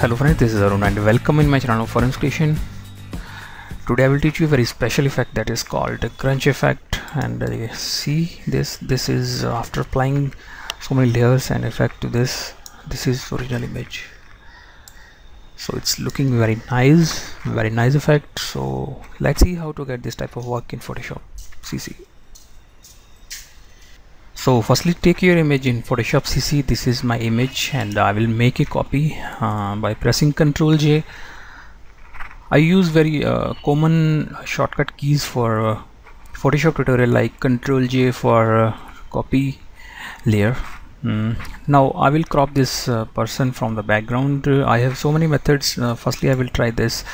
Hello friends, this is Arun and welcome in my channel Foreign Creation. Today I will teach you a very special effect that is called grunge effect. And uh, see this this is uh, after applying so many layers and effect to this this is original image. So it's looking very nice very nice effect. So let's see how to get this type of work in Photoshop. CC so firstly take your image in Photoshop CC this is my image and I will make a copy uh, by pressing ctrl J. I use very uh, common shortcut keys for uh, Photoshop tutorial like ctrl J for uh, copy layer. Mm. now I will crop this uh, person from the background. Uh, I have so many methods. Firstly I will try this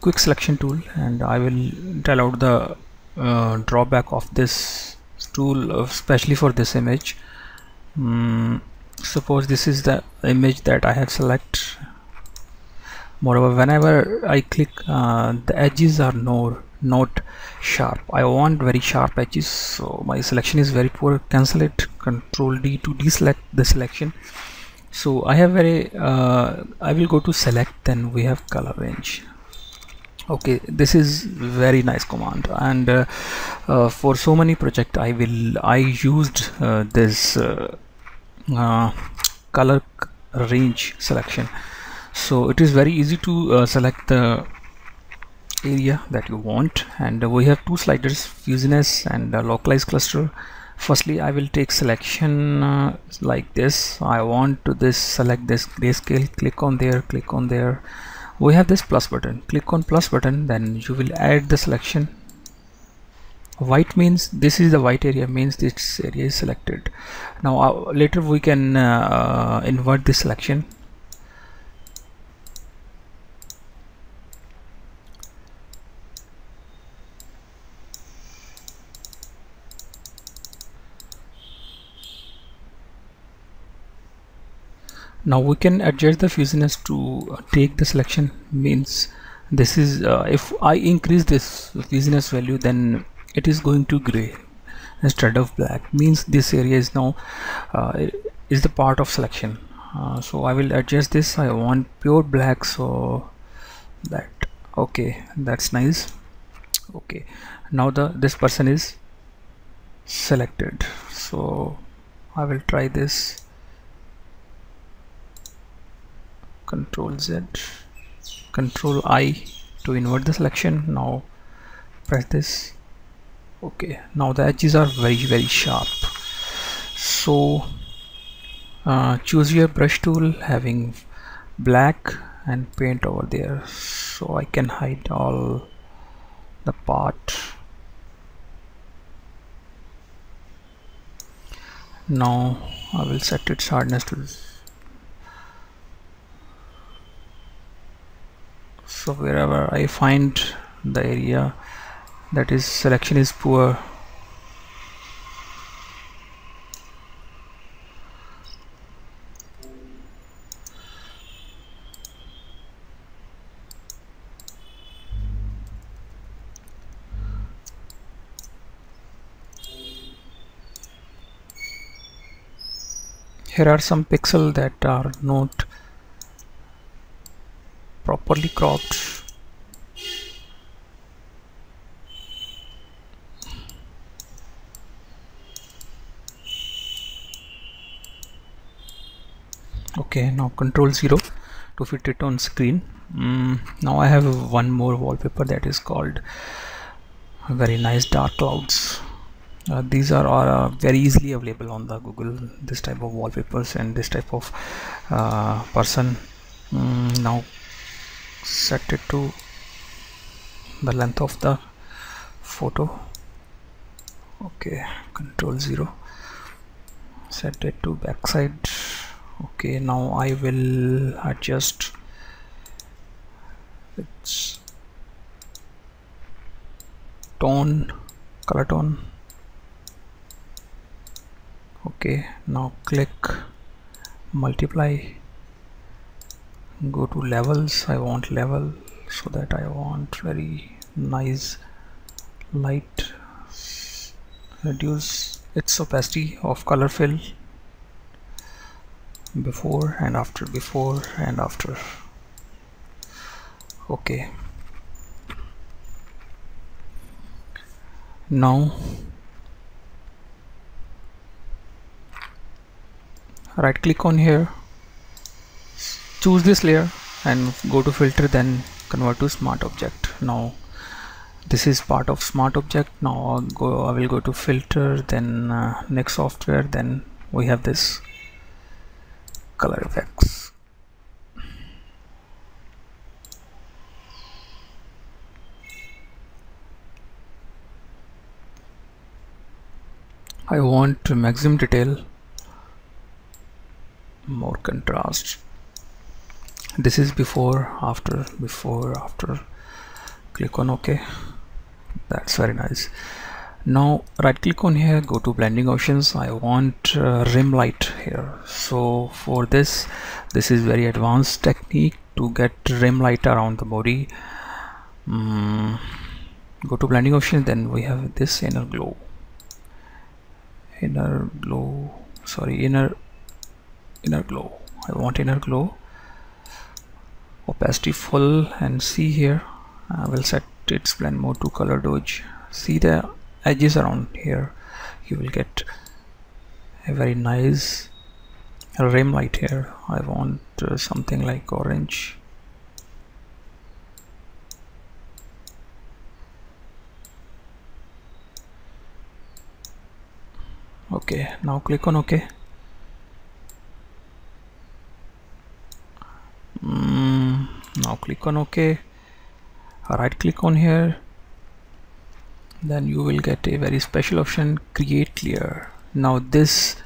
quick selection tool and I will tell out the drawback of this tool uh, especially for this image. Mm, suppose this is the image that I have select moreover whenever I click uh, the edges are no not sharp. I want very sharp edges so my selection is very poor. Cancel it. Control D to deselect the selection. So I have very uh, I will go to select then we have color range okay this is very nice command. And uh, uh, for so many project I will I used uh, this uh, uh, color range selection. So it is very easy to uh, select the area that you want. And we have two sliders fuzziness and localize cluster. Firstly I will take selection like this. I want to this select this grayscale click on there click on there we have this plus button. Click on plus button then you will add the selection. White means this is the white area means this area is selected. Now uh, later we can uh, invert this selection now we can adjust the fuzziness to uh, take the selection means this is uh, if I increase this fuzziness value then it is going to gray instead of black. Means this area is now uh, is the part of selection. Uh, so I will adjust this. I want pure black so that okay that's nice. Okay. Now the this person is selected. So I will try this control Z. Control I to invert the selection. Now press this. Okay now the edges are very very sharp. So uh, choose your brush tool having black and paint over there. So I can hide all the part. Now I will set its hardness to so wherever I find the area that is selection is poor. Here are some pixels that are not properly cropped okay now control 0 to fit it on screen. Mm, now I have one more wallpaper that is called very nice dark clouds. Uh, these are, are uh, very easily available on the Google this type of wallpapers and this type of uh, person. Mm, now set it to the length of the photo. Okay control 0 set it to backside. Okay now I will adjust. Its tone color tone. Okay now click multiply go to levels. I want level so that I want very nice light reduce its opacity of color fill before and after before and after. Okay. Now right click on here choose this layer and go to filter then convert to smart object. Now this is part of smart object. Now I'll go I will go to filter then uh, Nik Software then we have this color effects I want maximum detail more contrast this is before after before after. Click on ok. That's very nice. Now right click on here go to blending options. I want uh, rim light here. So for this this is very advanced technique to get rim light around the body. Mm, go to blending options. Then we have this inner glow. Inner glow. Sorry inner inner glow. I want inner glow opacity full and see here. I will set its blend mode to color dodge see the edges around here. You will get a very nice rim light here. I want uh, something like orange. Okay now click on ok mm, now click on ok. Right click on here. Then you will get a very special option create layer. Now this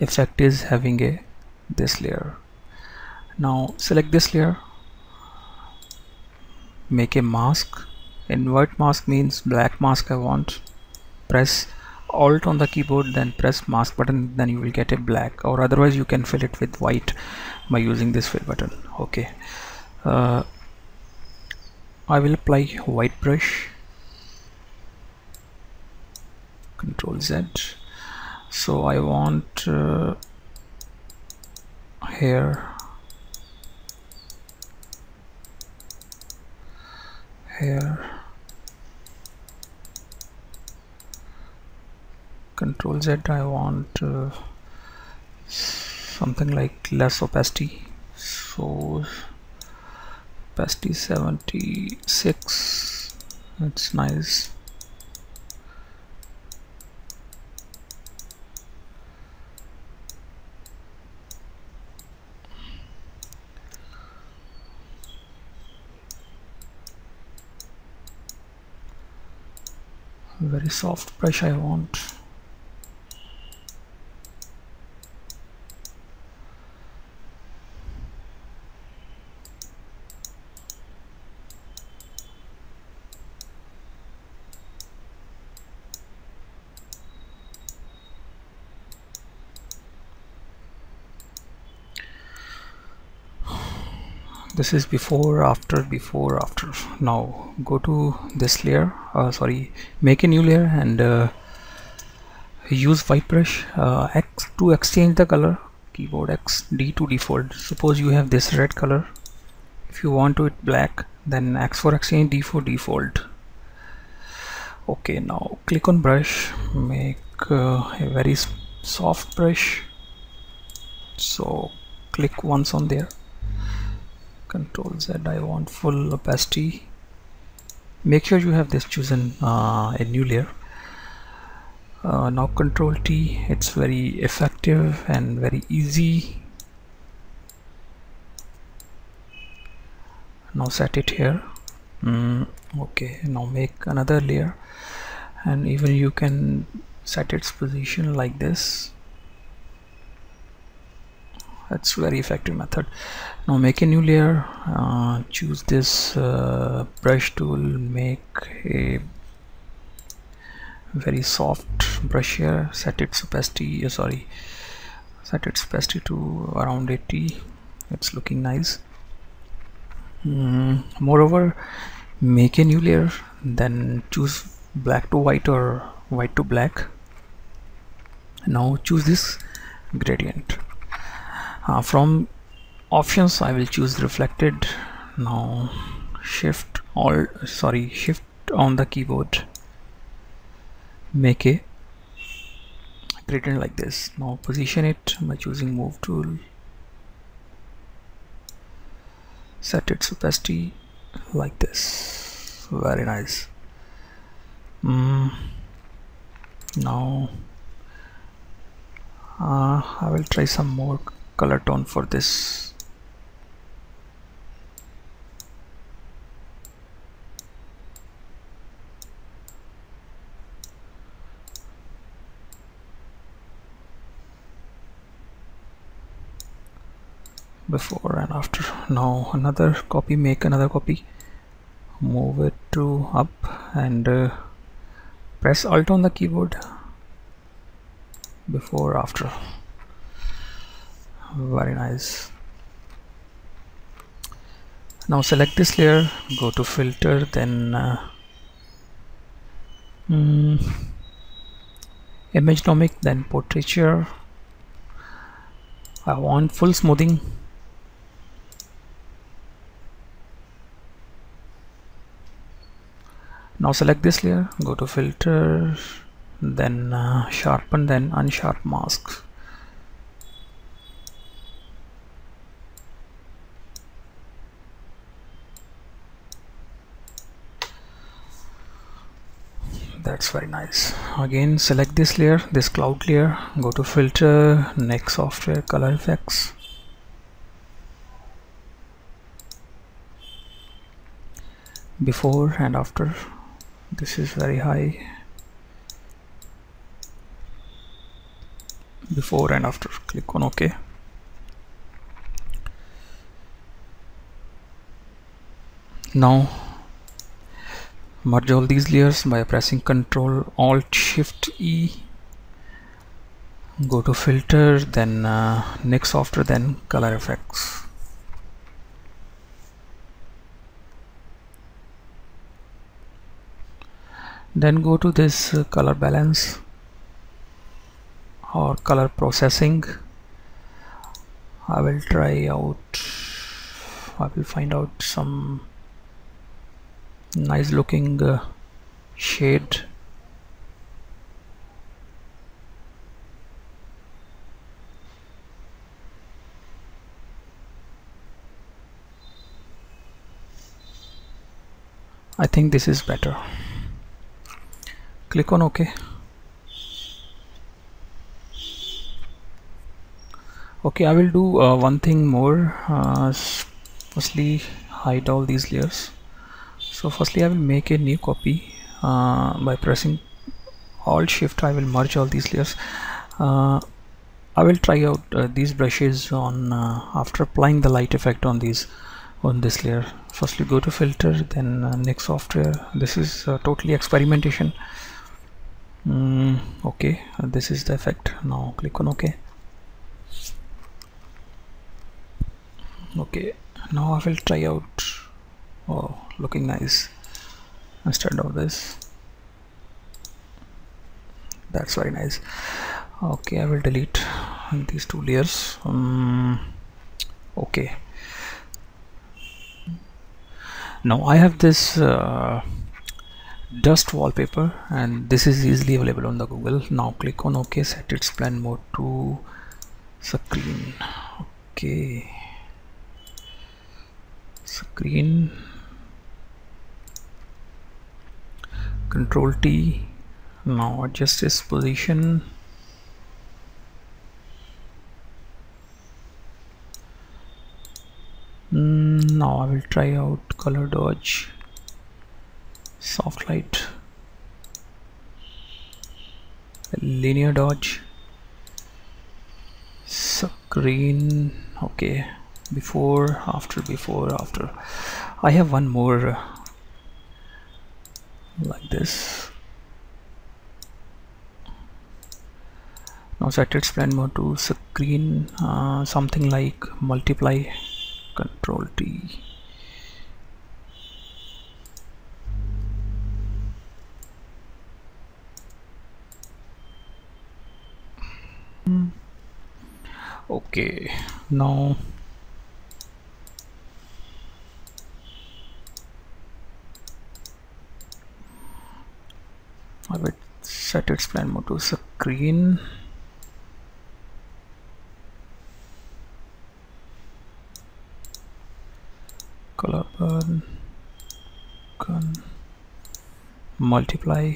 effect is having a this layer. Now select this layer. Make a mask. Invert mask means black mask I want. Press alt on the keyboard then press mask button. Then you will get a black or otherwise you can fill it with white by using this fill button. Okay uh, I will apply white brush. Control Z. So I want uh, here here control Z I want uh, something like less opacity so opacity 76 that's nice. Very soft brush I want this is before after before after. Now go to this layer. Uh, sorry make a new layer and uh, use white brush. Uh, X to exchange the color keyboard X D to default. Suppose you have this red color. If you want to it black then X for exchange D for default. Okay now click on brush. Make uh, a very soft brush. So click once on there control Z I want full opacity. Make sure you have this chosen uh, a new layer. Uh, now control T it's very effective and very easy. Now set it here. Mm, okay now make another layer. And even you can set its position like this that's very effective method. Now make a new layer. Uh, choose this uh, brush tool. Make a very soft brush here. Set its opacity uh, sorry set its opacity to around 80 it's looking nice. Mm, moreover make a new layer. Then choose black to white or white to black. Now choose this gradient uh, from options I will choose reflected. Now shift all sorry shift on the keyboard. Make a gradient like this. Now position it by choosing move tool. Set its opacity like this. Very nice. Mm. now uh, I will try some more color tone for this. Before and after. Now another copy make another copy. Move it to up and uh, press alt on the keyboard. Before after very nice. Now select this layer go to filter then uh, mm, Imagenomic then portraiture I want full smoothing. Now select this layer go to filter then uh, sharpen then unsharp masks that's very nice. Again select this layer this cloud layer go to filter Nik Software color effects. Before and after. This is very high. Before and after. Click on ok. Now merge all these layers by pressing ctrl alt shift e go to filter then uh, next after then color effects. Then go to this uh, color balance or color processing. I will try out I will find out some nice looking uh, shade. I think this is better. Click on ok okay I will do uh, one thing more. Uh, firstly hide all these layers so firstly I will make a new copy. Uh, by pressing alt shift I will merge all these layers. Uh, I will try out uh, these brushes on uh, after applying the light effect on these on this layer. Firstly go to filter then Nik Software. This is totally experimentation. Mm, okay uh, this is the effect. Now click on ok okay now I will try out oh looking nice. Instead of this. That's very nice. Okay I will delete these two layers. Um, okay. Now I have this uh, dust wallpaper and this is easily available on the Google. Now click on OK set its blend mode to screen. Okay. Screen control T now adjust its position. Mm, now I will try out color dodge soft light linear dodge screen okay before after before after. I have one more like this. Now set its blend mode to screen uh, something like multiply control T. Okay. Now set its blend mode to screen. Color burn. Multiply.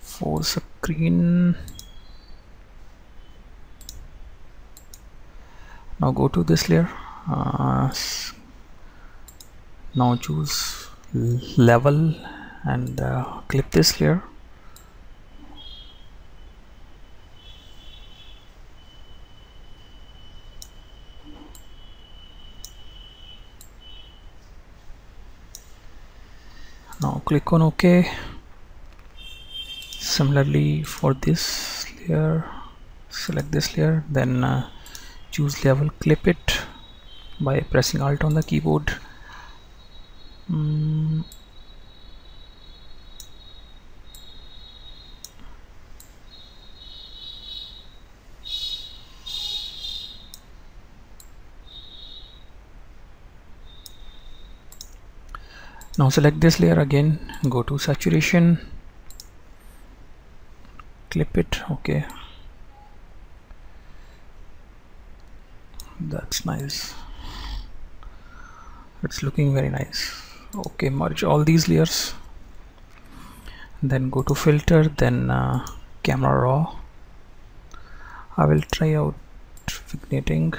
For screen now go to this layer. Uh, now choose level and uh, this layer. Now click on ok. Similarly for this layer select this layer then uh, choose level clip it by pressing alt on the keyboard mm. now select this layer again go to saturation clip it okay that's nice. It's looking very nice. Okay merge all these layers. Then go to filter then uh, camera raw. I will try out vignetting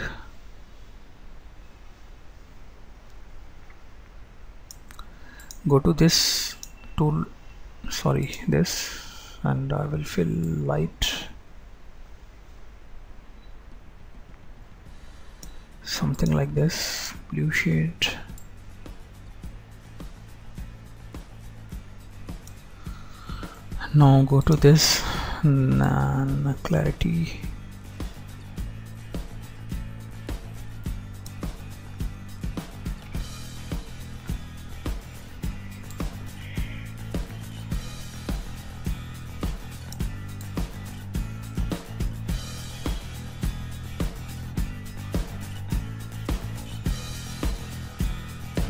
go to this tool sorry this and I will fill light something like this blue shade. Now go to this and clarity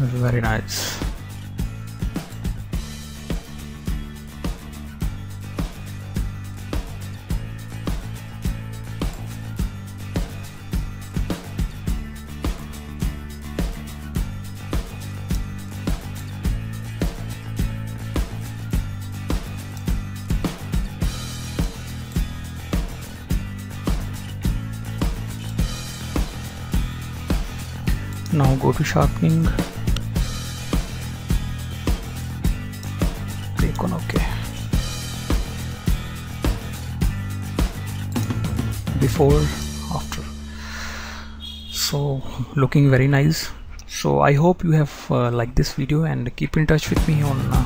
very nice. Now go to sharpening before after. So looking very nice. So i hope you have uh, liked this video and keep in touch with me on uh,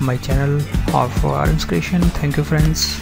my channel of art inspiration thank you friends